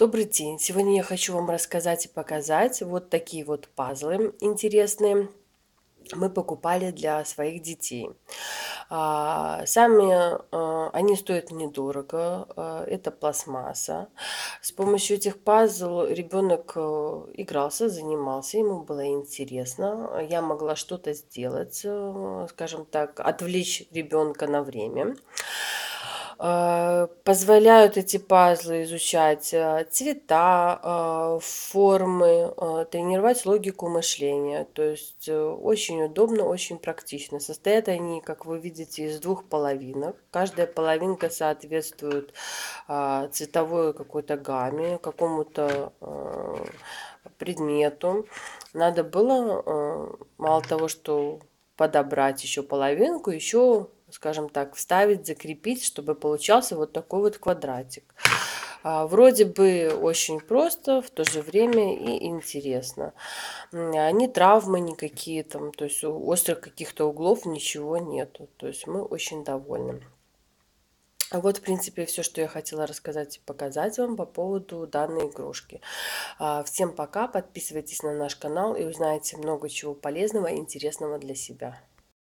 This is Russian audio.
Добрый день! Сегодня я хочу вам рассказать и показать вот такие вот пазлы интересные. Мы покупали для своих детей. А, сами а, они стоят недорого. А, это пластмасса. С помощью этих пазл ребенок э, игрался, занимался, ему было интересно. Я могла что-то сделать, э, скажем так, отвлечь ребенка на время. Э, позволяют эти пазлы изучать э, цвета, э, формы, тренировать логику мышления. То есть очень удобно, очень практично. Состоят они, как вы видите, из двух половинок. Каждая половинка соответствует цветовой какой-то гамме, какому-то предмету. Надо было мало того, что подобрать еще половинку, еще скажем так, вставить, закрепить, чтобы получался вот такой вот квадратик. А, вроде бы очень просто, в то же время и интересно. Ни травмы никакие там, то есть острых каких-то углов ничего нету. То есть мы очень довольны. Вот, в принципе, все, что я хотела рассказать и показать вам по поводу данной игрушки. А, всем пока, подписывайтесь на наш канал и узнаете много чего полезного и интересного для себя.